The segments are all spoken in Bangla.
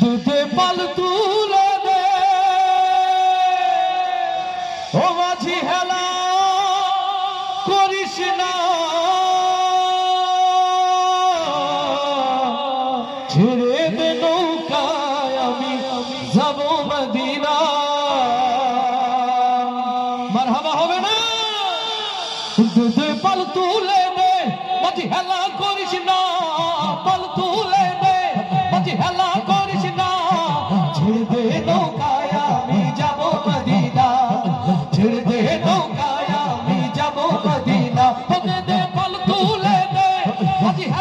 দুধে পাল তুলে ও মাঝি হেলা, করিস না। ছেড়ে দে নৌকায় আমি যাব মদিনা। মারহাবা হবে না। দুধে পাল তুলে মাঝি হেলা, করিস না।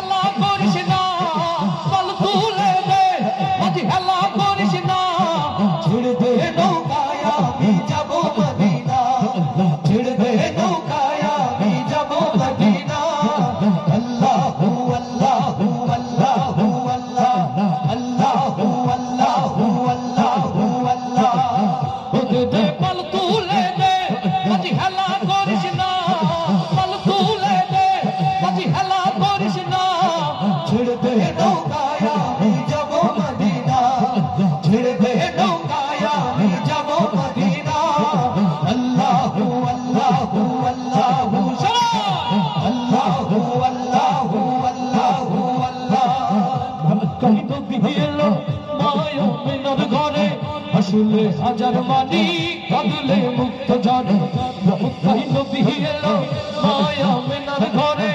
হেলা করিস না পাল তুলে নে ছেড়ে দে নৌকায় আমি যাব মদিনা আল্লাহু আল্লাহু আল্লাহু আল্লাহু আল্লাহু আল্লাহু আল্লাহ কহিত বিহিলো মায় মিনার ঘরে আসলে হাজার মানি কাঁদলে মুক্ত জানে কহিত বিহিলো মায় মিনার ঘরে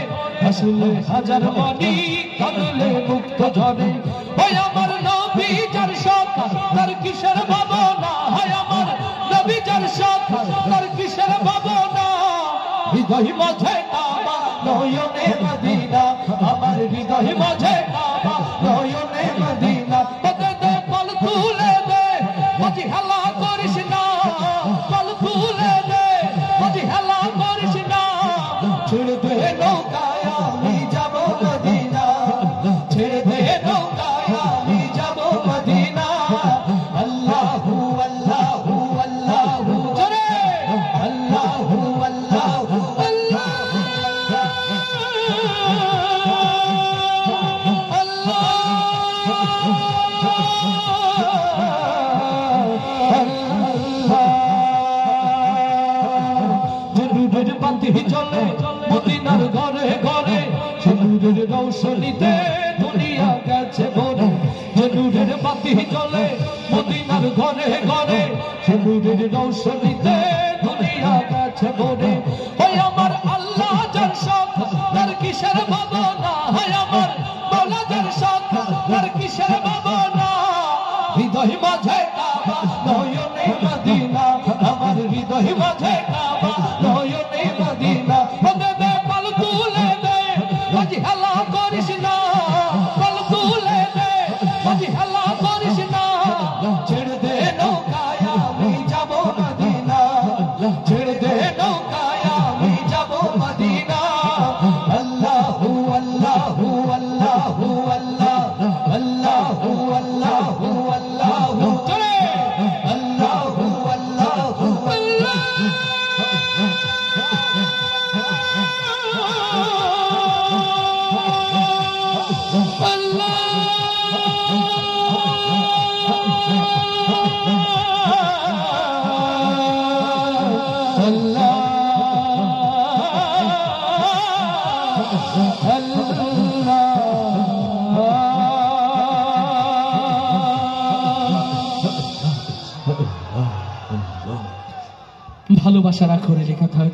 আসলে হাজার মানি কাঁদলে মুক্ত জানে ওই আমার হৃদয় মাঝে কাবা নয়নে মদিনা। আমার হৃদয় মাঝে কাবা নয়নে মদিনা। তোকে তো পল তুলে দে মাঝি হেলা করিস না। পল তুলে দে মাঝি হেলা করিস না। ছেড়ে দে বাতি চলে মদিনার ঘরে ঘরে। জরুরের রৌশনীতে দুনিয়া গেছে ভরে। জরুরের বাতি চলে মদিনার ঘরে ঘরে। জরুরের রৌশনীতে দুনিয়া গেছে ভরে। ভালোবাসার আখরে লেখা থাক।